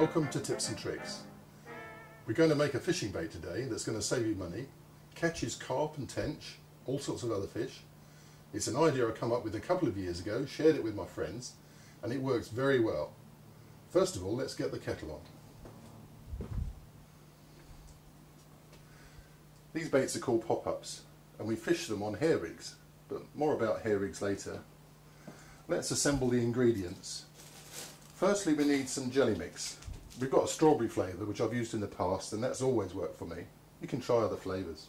Welcome to Tips and Tricks. We're going to make a fishing bait today that's going to save you money, catches carp and tench, all sorts of other fish. It's an idea I come up with a couple of years ago, shared it with my friends, and it works very well. First of all, let's get the kettle on. These baits are called pop-ups, and we fish them on hair rigs, but more about hair rigs later. Let's assemble the ingredients. Firstly, we need some jelly mix. We've got a strawberry flavour, which I've used in the past, and that's always worked for me. You can try other flavours.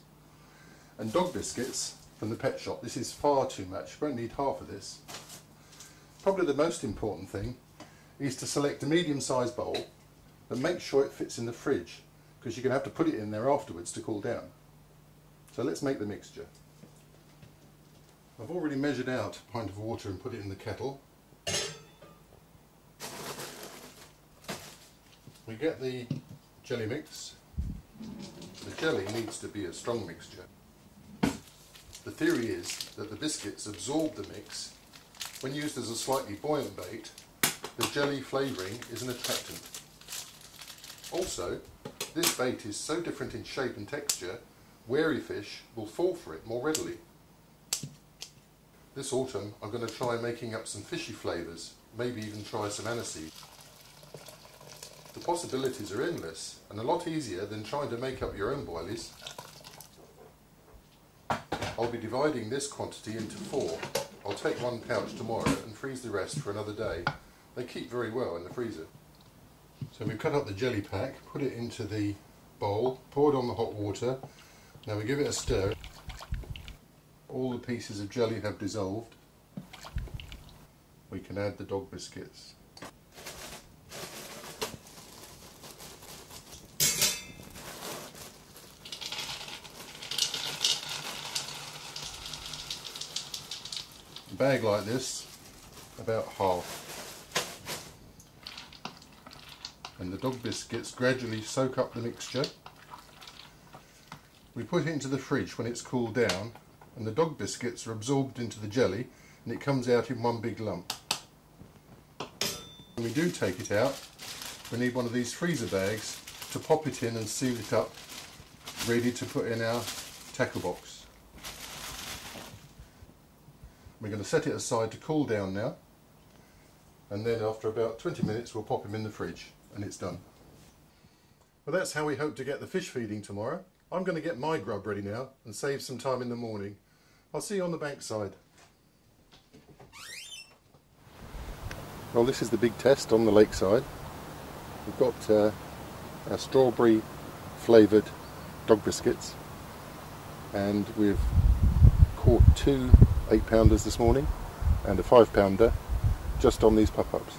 And dog biscuits from the pet shop. This is far too much. You won't need half of this. Probably the most important thing is to select a medium-sized bowl and make sure it fits in the fridge, because you're going to have to put it in there afterwards to cool down. So let's make the mixture. I've already measured out a pint of water and put it in the kettle. We get the jelly mix. The jelly needs to be a strong mixture. The theory is that the biscuits absorb the mix. When used as a slightly buoyant bait, the jelly flavouring is an attractant. Also, this bait is so different in shape and texture, wary fish will fall for it more readily. This autumn I'm going to try making up some fishy flavours, maybe even try some aniseed. Possibilities are endless and a lot easier than trying to make up your own boilies. I'll be dividing this quantity into four. I'll take one pouch tomorrow and freeze the rest for another day. They keep very well in the freezer. So we've cut up the jelly pack, put it into the bowl, pour it on the hot water. Now we give it a stir all the pieces of jelly have dissolved, we can add the dog biscuits. Bag like this, about half. And the dog biscuits gradually soak up the mixture. We put it into the fridge when it's cooled down and the dog biscuits are absorbed into the jelly and it comes out in one big lump. When we do take it out, we need one of these freezer bags to pop it in and seal it up, ready to put in our tackle box. We're going to set it aside to cool down now and then after about 20 minutes we'll pop him in the fridge and it's done. Well that's how we hope to get the fish feeding tomorrow. I'm going to get my grub ready now and save some time in the morning. I'll see you on the bankside. Well this is the big test on the lakeside. We've got uh, our strawberry flavoured dog biscuits and we've caught two 8 pounders this morning and a 5 pounder just on these pop-ups.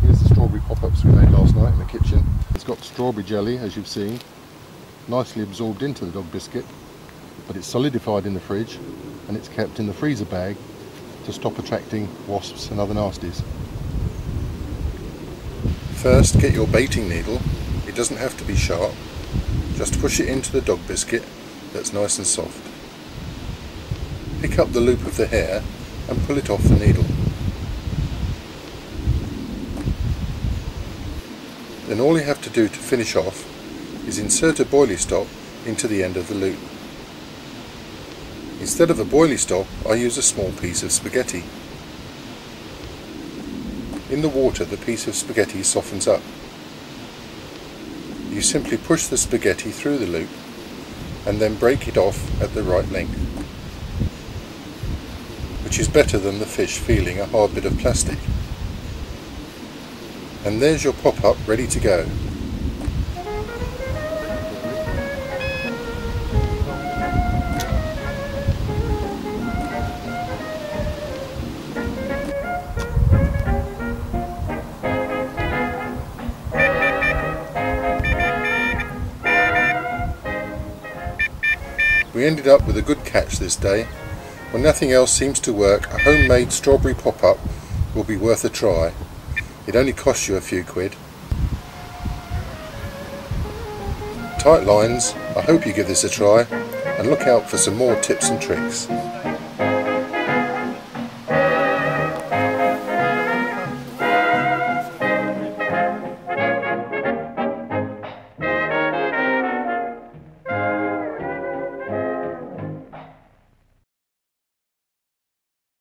Here's the strawberry pop-ups we made last night in the kitchen. It's got strawberry jelly, as you've seen, nicely absorbed into the dog biscuit, but it's solidified in the fridge and it's kept in the freezer bag to stop attracting wasps and other nasties. First, get your baiting needle. It doesn't have to be sharp. Just push it into the dog biscuit that's nice and soft. Pick up the loop of the hair and pull it off the needle. then all you have to do to finish off is insert a boilie stop into the end of the loop. Instead of a boilie stop I use a small piece of spaghetti. In the water the piece of spaghetti softens up. You simply push the spaghetti through the loop and then break it off at the right length which is better than the fish feeling a hard bit of plastic. And there's your pop-up ready to go. We ended up with a good catch this day. When nothing else seems to work, a homemade strawberry pop-up will be worth a try. It only costs you a few quid. Tight lines, I hope you give this a try and look out for some more tips and tricks.